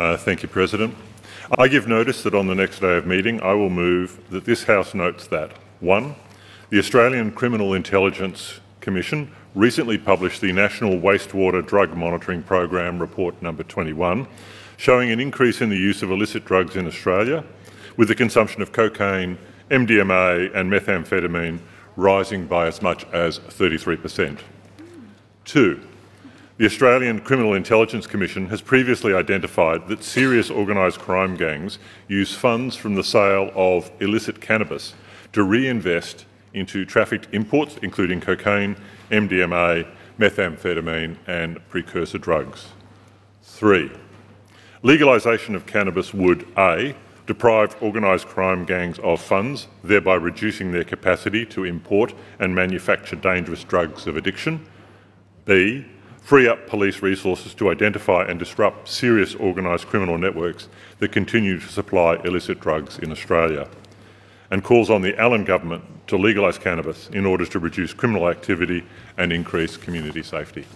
Uh, thank you, President. I give notice that on the next day of meeting, I will move that this House notes that 1. The Australian Criminal Intelligence Commission recently published the National Wastewater Drug Monitoring Program Report number 21, showing an increase in the use of illicit drugs in Australia, with the consumption of cocaine, MDMA and methamphetamine rising by as much as 33%. Two, the Australian Criminal Intelligence Commission has previously identified that serious organised crime gangs use funds from the sale of illicit cannabis to reinvest into trafficked imports, including cocaine, MDMA, methamphetamine and precursor drugs. Three, legalisation of cannabis would A, deprive organised crime gangs of funds, thereby reducing their capacity to import and manufacture dangerous drugs of addiction. B, free up police resources to identify and disrupt serious organised criminal networks that continue to supply illicit drugs in Australia and calls on the Allan government to legalise cannabis in order to reduce criminal activity and increase community safety.